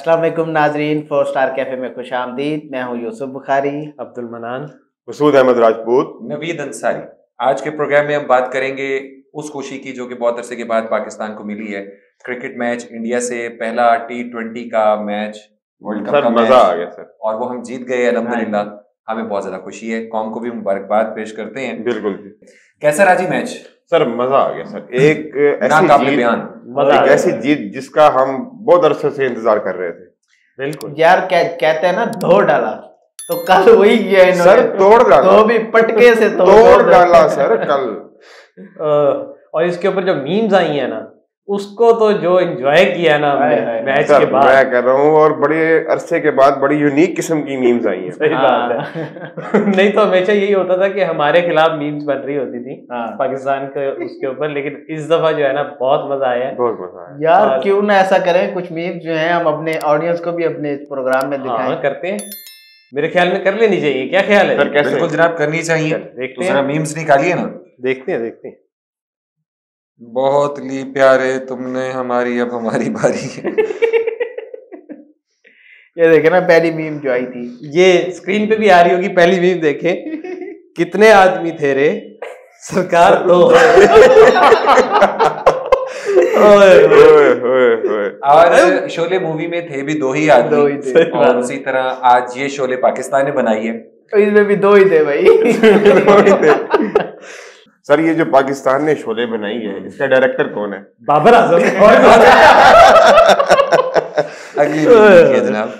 अस्सलाम वालेकुम नाजरीन फोर स्टार कैफ़े में खुश आमदीद। मैं हूँ यूसुफ बुखारी। अब्दुल मनान। मसूद अहमद राजपूत। नवीद अंसारी। आज के प्रोग्राम में हम बात करेंगे उस खुशी की जो कि बहुत अरसे के बाद पाकिस्तान को मिली है। क्रिकेट मैच इंडिया से पहला टी ट्वेंटी का मैच वर्ल्ड कप का मज़ा आ गया सर। और वो हम जीत गए अलहमदिल्ला हमें बहुत ज़्यादा खुशी है। कौम को भी मुबारकबाद पेश करते हैं। बिल्कुल कैसा राज़ी मैच सर मज़ा आ गया सर। एक ऐसी जीत बयान। मज़ा एक ऐसी जीत जिसका हम बहुत अरसे से इंतज़ार कर रहे थे। बिल्कुल। यार कह, कहते हैं ना धो डाला। तो कल वही किया इन्होंने। सर तोड़ डाला। तो भी पटके से तोड़ तोड़ डाला। सर कल। और इसके ऊपर जो मीम्स आई है ना उसको तो जो एंजॉय किया ना मैच के बाद। मैं कह रहा हूँ और बड़े अरसे के बाद बड़ी यूनिक किस्म की मीम्स आई हैं। सही बात है। हाँ, नहीं तो हमेशा यही होता था कि हमारे खिलाफ मीम्स बन रही होती थी हाँ। पाकिस्तान के उसके ऊपर लेकिन इस दफ़ा जो है ना बहुत मज़ा आया। है बहुत मज़ा आया। यार क्यों ना ऐसा करें कुछ मीम्स जो है हम अपने ऑडियंस को भी अपने प्रोग्राम में हाँ दिखाएँ। करते हैं। मेरे ख्याल में कर लेनी चाहिए क्या ख्याल है? सर कैसे? बिल्कुल जनाब करनी चाहिए। देखते हैं। मीम्स निकालिए ना। देखते हैं देखते हैं। बहुत ली प्यारे तुमने हमारी अब हमारी बारी है। ये देखे ना पहली मीम जो आई थी। ये स्क्रीन पे भी आ रही होगी पहली मीम देखे। कितने आदमी थे रे? सरकार तो। ओए, ओए, ओए, ओए। और शोले मूवी में थे भी दो ही आदमी। थे और उसी तरह आज ये शोले पाकिस्तान ने बनाई है। तो इसमें भी दो ही थे भाई। सर ये जो पाकिस्तान ने शोले बनाई है इसका डायरेक्टर कौन है? बाबर आज़म। अगली जनाब।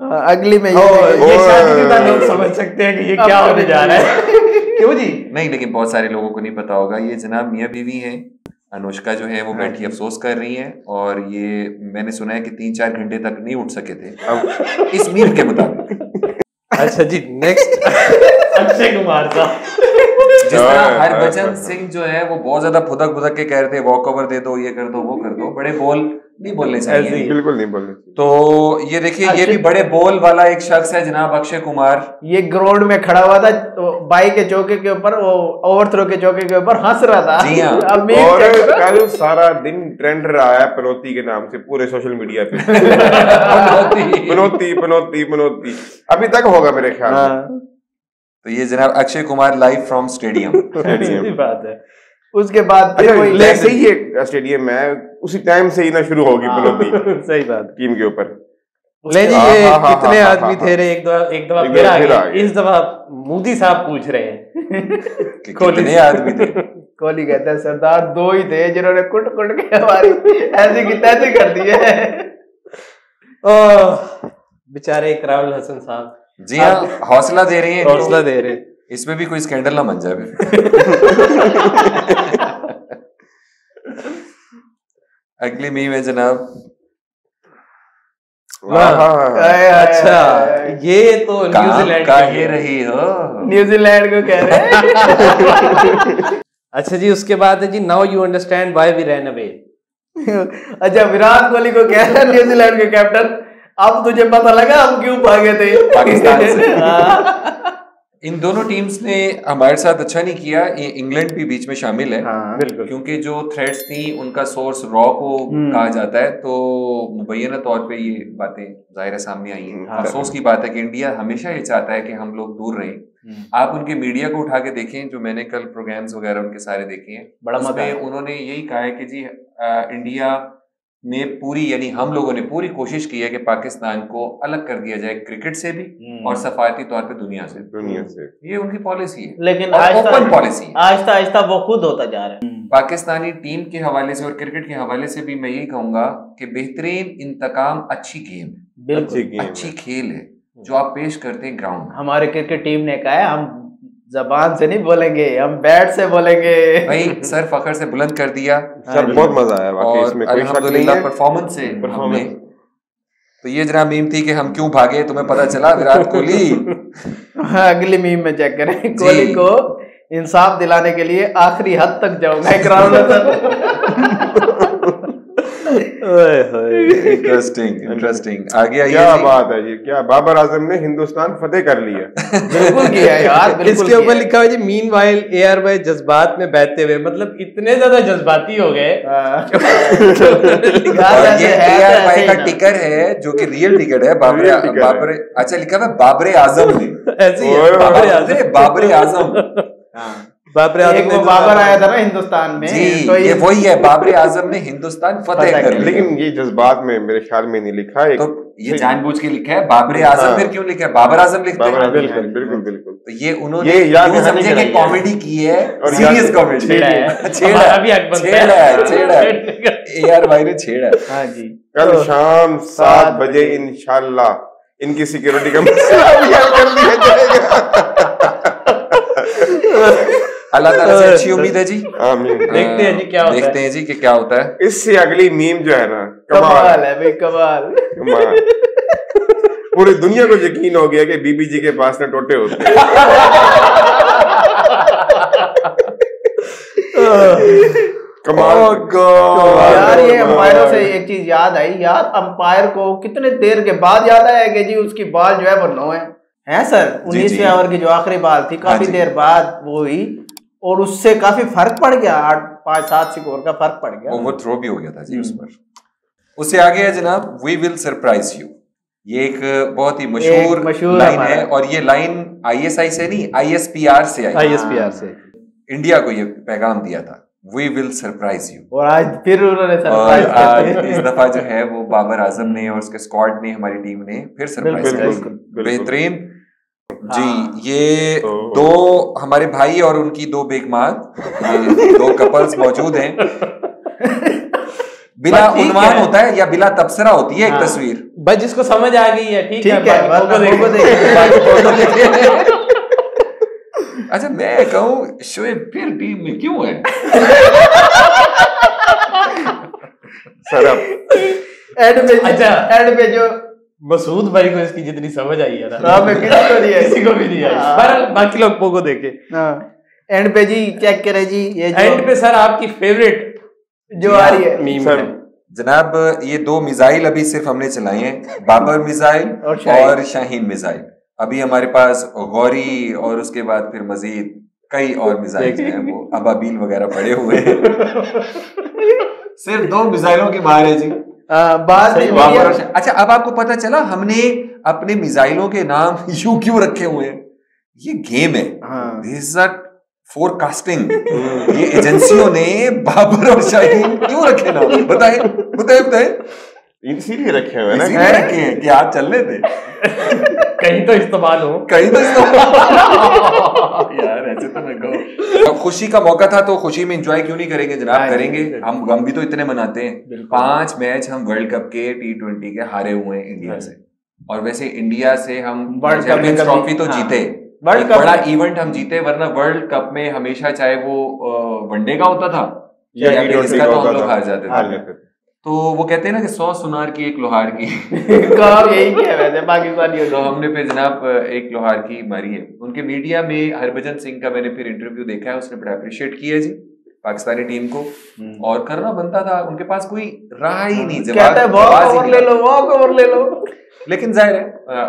हाँ, अगली में ये ये शादीशुदा लोग समझ सकते हैं कि ये क्या होने जा रहा है। क्यों जी? नहीं लेकिन बहुत सारे लोगों को नहीं पता होगा। ये जनाब मियाँ बीवी हैं। अनुष्का जो है वो हाँ बैठी अफसोस कर रही है। और ये मैंने सुना है कि तीन चार घंटे तक नहीं उठ सके थे। अब इस मीम के मुताबिक। अच्छा जी नेक्स्ट अक्षय कुमार साहब। जिस तरह हरभजन। सिंह जो है वो बहुत ज़्यादा फुदक फुदक के कह रहे थे वॉक ओवर दे दो ये कर दो वो कर दो बड़े बोल नहीं बोलने चाहिए। बिल्कुल नहीं बोलने तो ये देखिए ये भी बड़े बोल वाला एक शख्स है जनाब अक्षय कुमार। ये ग्राउंड में खड़ा हुआ था तो बाई के चौके के ऊपर वो ओवरथ्रो के चौके के ऊपर हंस रहा था। जी हाँ। और कल सारा दिन ट्रेंड रहा है पनौती के नाम से पूरे सोशल मीडिया पे। पनौती। पनौती पनौती अभी तक होगा मेरे ख्याल में हाँ, तो ये जनाब Akshay Kumar live from stadium stadium सही बात है। उसके बाद अच्छा वही ही ये स्टेडियम है। उसी टाइम से ही ना शुरू होगी हाँ। सही बात। टीम के ऊपर। ले जी हाँ, ये हाँ, कितने आदमी थे रे? एक दफ़ा एक दफ़ा फिर आ गए। इस दफ़ा मोदी साहब पूछ रहे हैं। कोहली कितने आदमी थे? कोहली कहता है सरदार दो ही थे जिन्होंने कुट कुट के हमारी ऐसी की तैसी कर दी है। ओह, बेचारे इकरामुल हसन साहब। जी हाँ। हौसला दे रही है हौसला दे रहे इसमें भी कोई स्कैंडल ना बन जाए। अगली मीम है जनाब। हाँ, हाँ, हाँ, हाँ। अच्छा। ये तो न्यूजीलैंड के रही हो? न्यूजीलैंड को कह रहे अच्छा जी उसके बाद है जी now you understand why we ran away अच्छा विराट कोहली को कह रहे हैं न्यूजीलैंड के कैप्टन अब तुझे पता लगा हम क्यों भागे थे पाकिस्तान से। हाँ। इन दोनों टीम्स ने हमारे साथ अच्छा नहीं किया ये इंग्लैंड भी बीच में शामिल है हाँ। क्योंकि जो थ्रेड्स थी उनका सोर्स रॉ को हम्म। कहा जाता है तो मुबैना तौर पे ये बातें ज़ाहिर सामने आई हैं हाँ। अफसोस की बात है कि इंडिया हमेशा ये चाहता है कि हम लोग दूर रहें हम्म। आप उनके मीडिया को उठा के देखें जो मैंने कल प्रोग्राम्स वगैरह उनके सारे देखे हैं बड़ा मज़ा उन्होंने यही कहा है कि जी इंडिया ने पूरी यानी हम लोगों ने पूरी कोशिश की है कि पाकिस्तान को अलग कर दिया जाए क्रिकेट से भी और सफारती तौर पे दुनिया से। दुनिया से। ये उनकी पॉलिसी है। लेकिन ओपन पॉलिसी आहिस्ता आहिस्ता वो खुद होता जा रहा है। पाकिस्तानी टीम के हवाले से और क्रिकेट के हवाले से भी मैं यही कहूँगा कि बेहतरीन इंतकाम अच्छी गेम है। बिल्कुल। अच्छी अच्छी खेल है जो आप पेश करते हैं ग्राउंड हमारे क्रिकेट टीम ने कहा है हम जबान से नहीं बोलेंगे हम बैट से बोलेंगे। भाई सर फखर से बुलंद कर दिया। सर बहुत मज़ा आया वाकई इसमें कोई नहीं है। परफॉर्मेंस से। हमने। तो ये जरा मीम थी कि हम क्यों भागे तुम्हें पता चला विराट कोहली? हाँ, अगली मीम में चेक करें। कोहली को इंसाफ दिलाने के लिए आखिरी हद तक जाऊँगा ग्राउंड इंटरेस्टिंग इंटरेस्टिंग आगे आइए। क्या बात है जी क्या बाबर आज़म ने हिंदुस्तान फतेह कर लिया। बिल्कुल किया यार इसके ऊपर लिखा हुआ जी मीन वाइल ए आर भाई जज्बात में बहते हुए मतलब इतने ज़्यादा जज्बाती हो गए। हाँ। ये है तो AR भाई का ना। टिकर है जो कि रियल टिकट है बाबरे बाबरे अच्छा लिखा हुआ बाबरे आज़म ने। ऐसे ही बाबरे आज़म। बाबरे आज़म। हाँ। बाबरे आज़म ने वो बाबर आया था ना हिंदुस्तान में जी तो ये वही है बाबरे आज़म ने हिंदुस्तान फतेह कर लिया। लेकिन ये जज्बात में मेरे ख्याल में नहीं लिखा है तो ये जानबूझ के लिखा है बाबरे आज़म हाँ। फिर क्यों लिखा है? बाबर आज़म लिखते बाबर हैं। बिल्कुल बिल्कुल बिल्कुल। तो ये उन्होंने ये समझे कि कॉमेडी की है और सीरियस कॉमेडी छेड़ा है। छेड़ा है छेड़ा है एआर भाई ने छेड़ा है। हाँ जी। कल तो शाम सात सात बजे इंशाल्लाह इनकी सिक्योरिटी का मसला भी हल कर दिया जाएगा। अल्लाह ताला से अच्छी उम्मीद है जी। आमीन। देखते हैं जी क्या होता है। देखते हैं जी कि क्या होता है। इससे अगली मीम जो है ना कमाल। है भाई कमाल। कमाल। पूरी दुनिया को यकीन हो गया कि बीबी जी के पास ना टोटे होते। हैं कमाल। Oh यार ये। अंपायरों से एक चीज़ याद आई। यार अंपायर को कितने देर के बाद याद आया कि जी उसकी बाल जो है वो नौ है। हैं सर? उन्नीसवें ओवर की जो आखिरी बाल थी काफ़ी देर बाद वो हुई। और उससे काफ़ी फ़र्क पड़ गया आठ पाँच सात स्कोर का फ़र्क पड़ गया। ओवर थ्रो भी हो गया था जी उस हम्म। पर। उससे आगे है जनाब वी विल सरप्राइज़ यू ये एक बहुत ही मशहूर लाइन है और ये लाइन आईएसआई से नहीं आईएसपीआर से आई। आईएसपीआर से। इंडिया को ये पैगाम दिया था। वी विल सरप्राइज़ यू और आज फिर उन्होंने सरप्राइज़ आज इस दफ़ा जो है वो बाबर आज़म ने और उसके स्क्वाड ने हमारी टीम ने फिर सरप्राइज़ किया। बेहतरीन। जी हाँ। ये तो- दो हमारे भाई और उनकी दो बेगमात ये दो कपल्स मौजूद हैं बिला बस उन्वान है। होता है या बिला तबसरा होती है एक हाँ। तस्वीर बस जिसको समझ आ गई है ठीक, है, देखो। अच्छा मैं कहूँ शोएब फिर टीम में क्यों है सर अब एंड पे अच्छा। एंड पे जो मसूद भाई को इसकी जितनी समझ आई है ना हाँ, किसी को नहीं आई। किसी को भी नहीं आई। हाँ। बहरहाल बाकी लोग पोको देखे। हाँ। एंड पे जी चेक करें जी ये एंड पे सर आपकी फेवरेट जो आ रही है। मीम सर है। जनाब ये दो मिसाइल अभी सिर्फ़ हमने चलाए हैं बाबर मिसाइल और शाहीन। और शाहीन मिसाइल। अभी हमारे पास गौरी और उसके बाद फिर मजीद कई और मिसाइल हैं वो अबाबील वगैरह पड़े हुए हैं। सिर्फ़ दो मिसाइलों की मार है जी। हाँ, बाद में अच्छा अब आपको पता चला हमने अपने मिसाइलों के नाम यू क्यों रखे हुए हैं? ये गेम है। दिस इज़ फोरकास्टिंग ये एजेंसियों ने बाबर और शाहीन क्यों रखे नाम? बताए बताए बताए। इसीलिए रखे हुए ना रखे हैं कि आज चलने थे कहीं तो इस्तेमाल हो। कहीं तो इसको यार ऐसे तो मैं कहो। अब खुशी का मौका था तो खुशी में एंजॉय क्यों नहीं करेंगे जनाब? हाँ, करेंगे। हम गम भी तो इतने मनाते हैं। पाँच मैच हम वर्ल्ड कप के टी ट्वेंटी के हारे हुए हैं इंडिया से। और वैसे इंडिया से हम वर्ल्ड कप चैंपियंस ट्रॉफी तो हाँ। जीते। वर्ल्ड कप बड़ा इवेंट हम जीते वरना वर्ल्ड कप में हमेशा चाहे वो वनडे का होता था या या T20 फिर का तो हम लोग हार जाते थे। तो वो कहते हैं ना कि सौ सुनार की एक लोहार की। काम यही किया वैसे पाकिस्तानियों तो हमने फिर जनाब एक लोहार की मारी है। उनके मीडिया में हरभजन सिंह का मैंने फिर इंटरव्यू देखा है उसने बड़ा अप्रिशिएट किया जी पाकिस्तानी टीम को। और करना बनता था उनके पास कोई राह ही नहीं जवाब ही ले लो वॉक ओवर ले लो। लेकिन ज़ाहिर है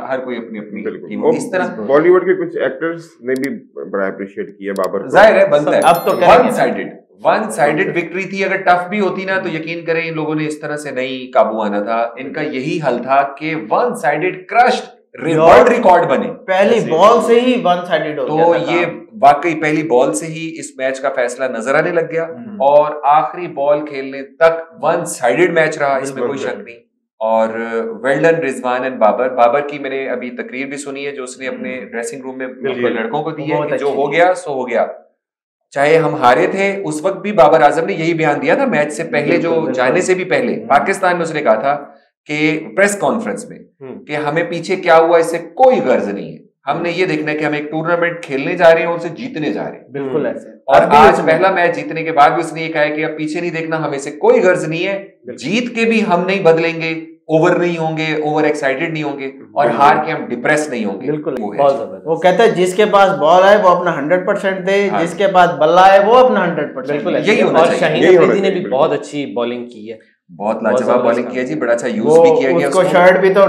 हर कोई अपनी अपनी टीम इस तरह बॉलीवुड के कुछ एक्टर्स ने भी बड़ा अप्रिशिएट किया बाबर ज़ाहिर है बनता है। अब तो one sided one sided victory थी अगर टफ भी होती ना तो यकीन करें इन लोगों ने इस तरह से नहीं काबू आना था। इनका यही हल था कि one sided crushed world record बने। पहली बॉल से ही वन साइडेड हो गया तो था ये वाकई पहली बॉल से ही इस मैच का फैसला नज़र आने लग गया। हम्म। और आखिरी बॉल खेलने तक वन साइडेड मैच रहा इसमें कोई शक नहीं। और well done Rizwan and Babar Babar की मैंने अभी तकरीर भी सुनी है जो उसने अपने ड्रेसिंग रूम में लड़कों को दी है कि जो हो गया सो हो गया। चाहे हम हारे थे उस वक्त भी बाबर आज़म ने यही बयान दिया था मैच से पहले जो। जाने से भी पहले। पाकिस्तान में उसने कहा था कि प्रेस कॉन्फ्रेंस में हम्म। कि हमें पीछे क्या हुआ इससे कोई गर्ज नहीं है। हमने ये देखना है कि हम एक टूर्नामेंट खेलने जा रहे हैं और उसे जीतने जा रहे हैं। बिल्कुल ऐसे। और आज पहला मैच जीतने के बाद भी उसने ये कहा है कि अब पीछे नहीं देखना हमें से कोई गर्ज नहीं है। जीत के भी हम नहीं बदलेंगे। ओवर नहीं होंगे ओवर एक्साइटेड नहीं होंगे और हार के हम डिप्रेस नहीं होंगे। बिल्कुल, वो है। बहुत ज़बरदस्त। वो कहता है जिसके पास बॉल है वो अपना हंड्रेड परसेंट दे हाँ। जिसके पास बल्ला है वो अपना हंड्रेड परसेंट यही होना और शाहीन ने भी बहुत अच्छी बॉलिंग की है। बहुत लाजवाब बॉलिंग किया जी बड़ा अच्छा यूज़ भी किया गया उसको शर्ट भी तो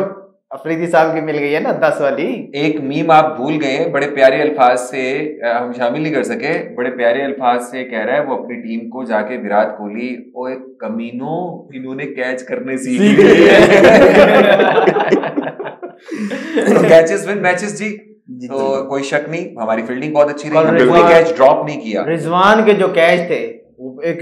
अफरीदी साहब की मिल गई है ना दस वाली। एक मीम आप भूल गए बड़े प्यारे अल्फाज से हम शामिल नहीं कर सके। बड़े प्यारे अल्फाज से कह रहा है वो अपनी टीम को जाके विराट कोहली ओ एक कमीनो इन्होंने कैच करने सीख लिए। कैचेस विन मैचेस जी जी, तो कोई शक नहीं हमारी फील्डिंग बहुत अच्छी रही। हमने कोई कैच ड्रॉप नहीं किया। रिजवान के जो कैच थे एक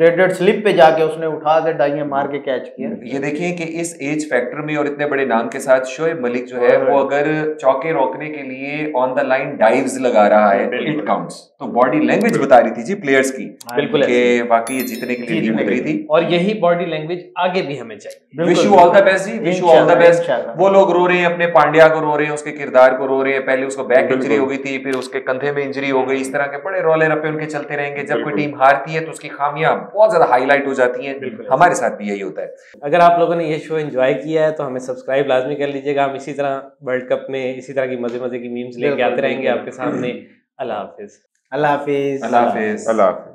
डेड डेड स्लिप पे जाके उसने उठा के डाइयाँ मार के कैच किया। ये देखिए कि इस एज फैक्टर में और इतने बड़े नाम के साथ शोएब मलिक जो है वो अगर चौके रोकने के लिए ऑन द लाइन डाइव्स लगा रहा है इट काउंट्स तो बॉडी लैंग्वेज बता रही थी जी प्लेयर्स की बिल्कुल। कि। वाकई ये जीतने के लिए जीतने उतरी थी। और यही बॉडी लैंग्वेज आगे भी हमें चाहिए। Wish you all the best ji wish you all the best वो लोग रो रहे हैं अपने पांड्या को रो रहे हैं उसके किरदार को रो रहे हैं पहले उसको बैक इंजरी हो गई थी फिर उसके कंधे में इंजरी हो गई इस तरह के बड़े रोले रपे उनके चलते रहेंगे। जब कोई टीम हारती है तो उसकी खामियाँ बहुत ज़्यादा हाईलाइट हो जाती है। बिल्कुल। हमारे साथ भी यही होता है। अगर आप लोगों ने ये शो एंजॉय किया है तो हमें सब्सक्राइब लाजमी कर लीजिएगा। हम इसी तरह वर्ल्ड कप में इसी तरह की मज़े मज़े की मीम्स लेके आते रहेंगे आपके सामने। अल्लाह हाफिज। अल्लाह हाफिज। अल्लाह हाफिज। अल्लाह हाफिज।